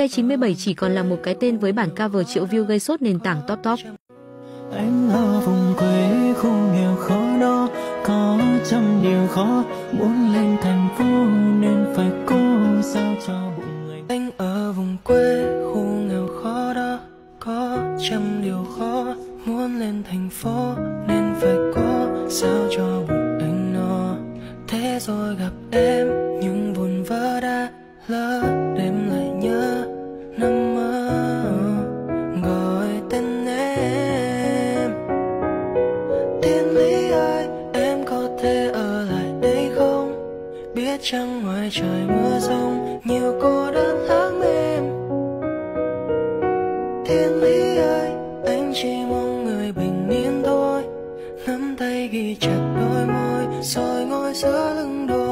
T97 chỉ còn là một cái tên với bản cover triệu view gây sốt nền tảng top top. Anh ở vùng quê khu nghèo khó đó, Có trăm điều khó. Muốn lên thành phố nên phải cố sao cho bụng anh Anh ở vùng quê khu nghèo khó đó, Có trăm điều khó. Muốn lên thành phố nên phải cố sao cho bụng anh no Thế rồi gặp em nhưng buồn vỡ đã lỡ đêm lại trăng ngoài trời mưa rông, nhiều cô đơn tháng em thiên lý ơi, anh chỉ mong người bình yên thôi. Nắm tay ghi chặt đôi môi, rồi ngồi giữa lưng đôi.